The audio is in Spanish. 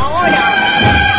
ahora.